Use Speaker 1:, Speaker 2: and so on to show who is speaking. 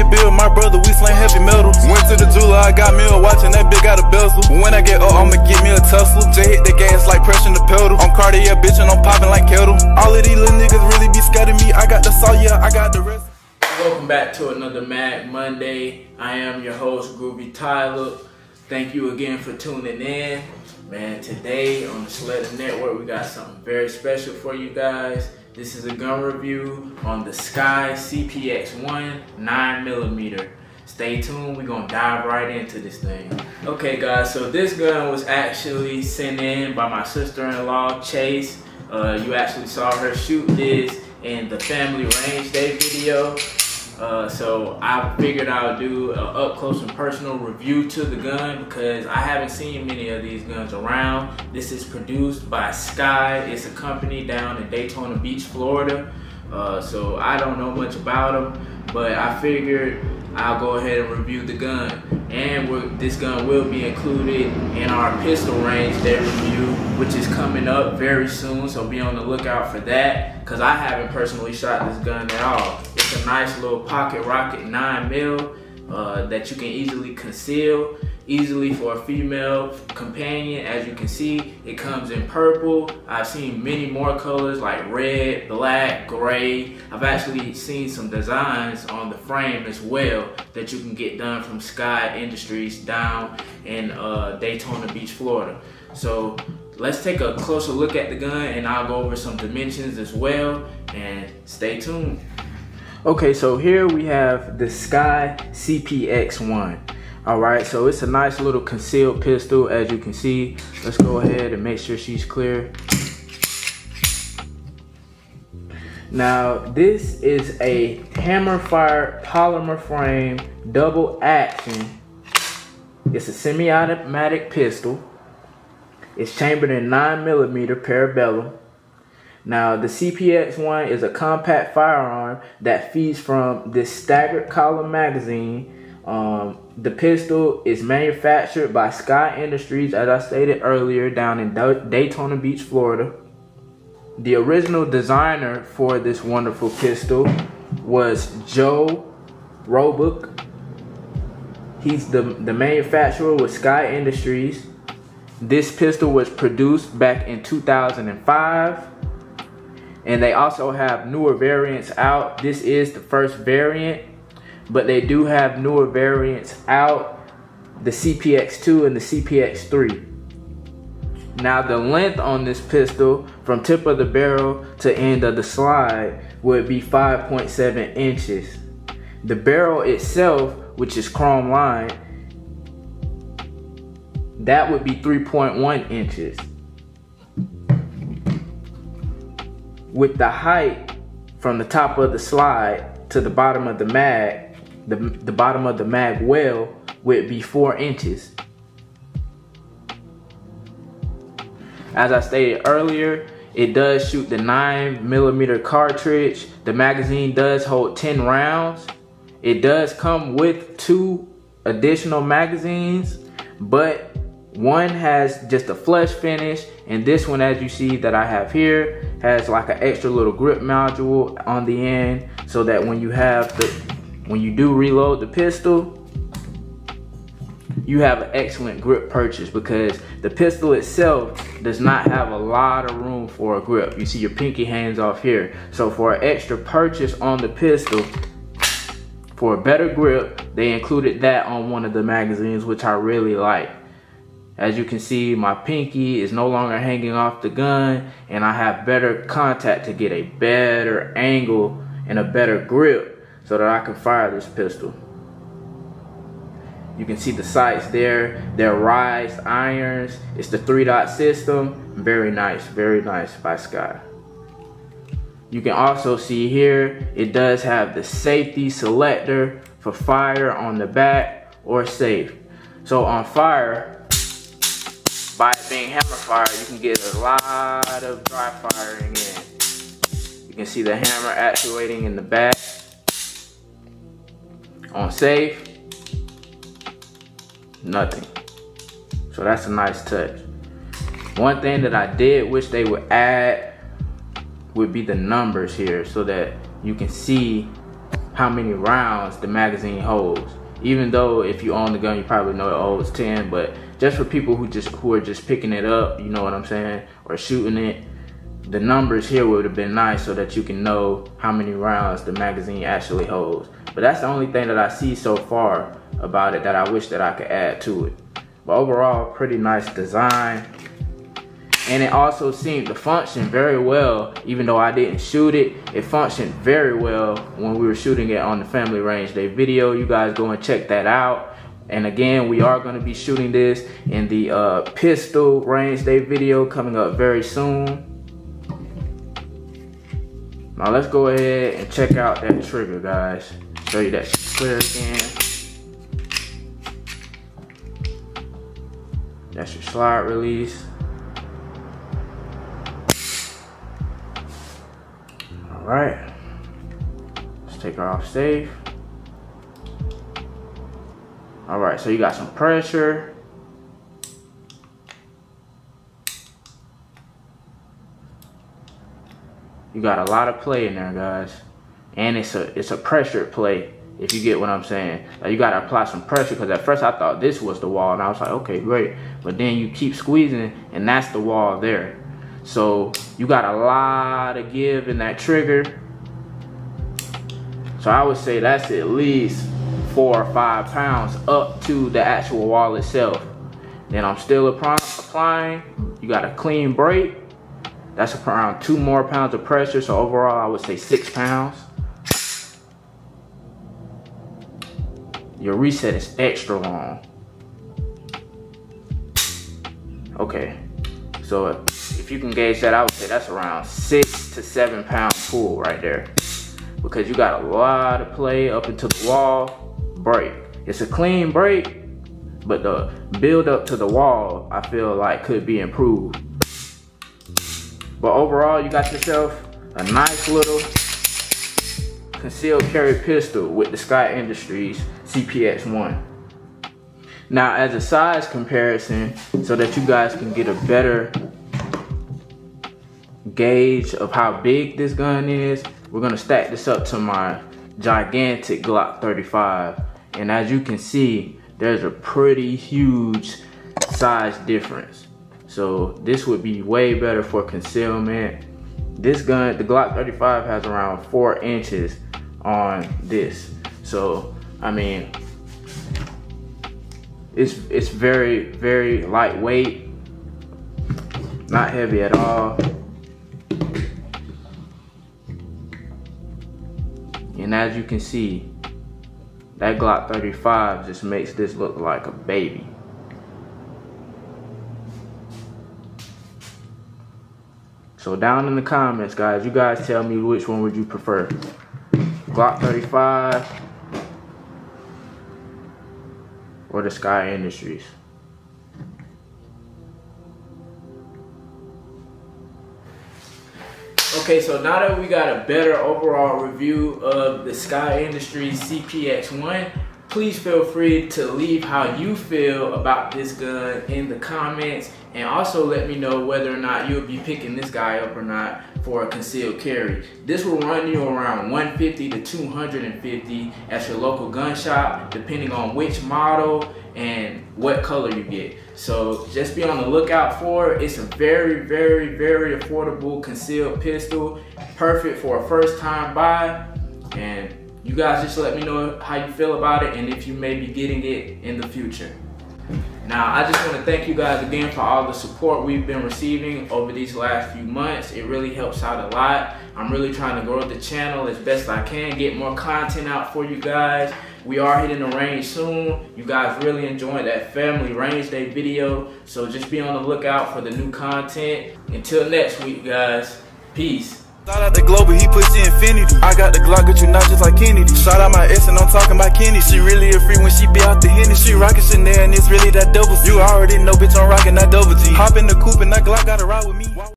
Speaker 1: that bill, my brother, we slang heavy metals. Went to the jeweler, I got me a watch and that bitch got a bezel. When I get up, I'ma get me a Tesla. J hit the gas like pressing the pedal. I'm Cartier, bitch, and I'm popping like kettle. All of these little niggas really be scared of me. I got the saw, yeah, I got the rest.
Speaker 2: Welcome back to another Mag Monday. I am your host, Groovy Tyler. Thank you again for tuning in. Man, today on the Slegna Network, we got something very special for you guys. This is a gun review on the SCCY CPX-1 9mm. Stay tuned, we're gonna dive right into this thing. Okay guys, so this gun was actually sent in by my sister-in-law, Chase. Uh, you actually saw her shoot this in the family range day video. Uh, so I figured I would do an up close and personal review to the gun because I haven't seen many of these guns around. This is produced by SCCY. It's a company down in Daytona Beach, Florida. Uh, so I don't know much about them, but I figured I'll go ahead and review the gun. And this gun will be included in our pistol range day review, which is coming up very soon. So be on the lookout for that, because I haven't personally shot this gun at all. A nice little pocket rocket 9 mil uh, that you can easily conceal easily for a female companion. As you can see, it comes in purple. I've seen many more colors like red, black, gray. I've actually seen some designs on the frame as well that you can get done from SCCY Industries down in uh, Daytona Beach, Florida. So let's take a closer look at the gun and I'll go over some dimensions as well and stay tuned. Okay, so here we have the SCCY CPX-1. All right, so it's a nice little concealed pistol, as you can see. Let's go ahead and make sure she's clear. Now, this is a hammer fire polymer frame double action. It's a semi-automatic pistol. It's chambered in 9 millimeter parabellum. Now, the CPX-1 is a compact firearm that feeds from this staggered column magazine. Um, the pistol is manufactured by SCCY Industries, as I stated earlier, down in Daytona Beach, Florida. The original designer for this wonderful pistol was Joe Roebuck. He's the, the manufacturer with SCCY Industries. This pistol was produced back in 2005 and they also have newer variants out. This is the first variant, but they do have newer variants out, the CPX2 and the CPX3. Now the length on this pistol from tip of the barrel to end of the slide would be 5.7 inches. The barrel itself, which is chrome lined, that would be 3.1 inches. With the height from the top of the slide to the bottom of the mag, the, the bottom of the mag well would be four inches. As I stated earlier, it does shoot the nine millimeter cartridge. The magazine does hold 10 rounds. It does come with two additional magazines, but one has just a flush finish and this one as you see that I have here has like an extra little grip module on the end so that when you have the when you do reload the pistol you have an excellent grip purchase because the pistol itself does not have a lot of room for a grip. You see your pinky hands off here. So for an extra purchase on the pistol, for a better grip, they included that on one of the magazines, which I really like. As you can see, my pinky is no longer hanging off the gun and I have better contact to get a better angle and a better grip so that I can fire this pistol. You can see the sights there. They're Rise irons. It's the three dot system. Very nice, very nice by SCCY. You can also see here, it does have the safety selector for fire on the back or safe. So on fire, by it being hammer fire, you can get a lot of dry firing in. You can see the hammer actuating in the back. On safe, nothing. So that's a nice touch. One thing that I did wish they would add would be the numbers here so that you can see how many rounds the magazine holds. Even though if you own the gun, you probably know it holds 10, but just for people who just who are just picking it up, you know what I'm saying, or shooting it, the numbers here would have been nice so that you can know how many rounds the magazine actually holds. But that's the only thing that I see so far about it that I wish that I could add to it. But overall, pretty nice design. And it also seemed to function very well, even though I didn't shoot it. It functioned very well when we were shooting it on the Family Range Day video. You guys go and check that out. And again, we are gonna be shooting this in the uh, pistol range day video coming up very soon. Now let's go ahead and check out that trigger, guys. Show you that clear again. That's your slide release. All right, let's take her off safe. All right, so you got some pressure. You got a lot of play in there, guys. And it's a it's a pressure play, if you get what I'm saying. Like you gotta apply some pressure because at first I thought this was the wall and I was like, okay, great. But then you keep squeezing and that's the wall there. So you got a lot of give in that trigger. So I would say that's at least four or five pounds up to the actual wall itself. Then I'm still applying. You got a clean break. That's around two more pounds of pressure. So overall, I would say six pounds. Your reset is extra long. Okay, so if you can gauge that, I would say that's around six to seven pound pull right there. Because you got a lot of play up into the wall break. It's a clean break, but the build up to the wall, I feel like could be improved. But overall, you got yourself a nice little concealed carry pistol with the SCCY Industries CPX-1. Now, as a size comparison, so that you guys can get a better gauge of how big this gun is, we're gonna stack this up to my gigantic Glock 35 and as you can see, there's a pretty huge size difference. So this would be way better for concealment. This gun, the Glock 35 has around four inches on this. So, I mean, it's, it's very, very lightweight, not heavy at all. And as you can see, that Glock 35 just makes this look like a baby. So down in the comments, guys, you guys tell me which one would you prefer. Glock 35 or the SCCY Industries. Okay, so now that we got a better overall review of the SCCY Industries CPX-1, please feel free to leave how you feel about this gun in the comments and also let me know whether or not you'll be picking this guy up or not for a concealed carry. This will run you around 150 to 250 at your local gun shop depending on which model and what color you get. So just be on the lookout for it. It's a very, very, very affordable concealed pistol. Perfect for a first time buy. And you guys just let me know how you feel about it and if you may be getting it in the future. Now, I just want to thank you guys again for all the support we've been receiving over these last few months. It really helps out a lot. I'm really trying to grow the channel as best I can, get more content out for you guys. We are hitting the range soon. You guys really enjoyed that family range day video. So just be on the lookout for the new content. Until next week, guys. Peace.
Speaker 1: Shout out the global, he puts the infinity. I got the Glock, but you not just like Kennedy. Shout out my ex, and I'm talking about Kenny. She really a free when she be out the Henny. She rockin' Chanel, and it's really that double C. You already know, bitch, I'm rockin' that double G. Hop in the coupe, and that Glock gotta ride with me.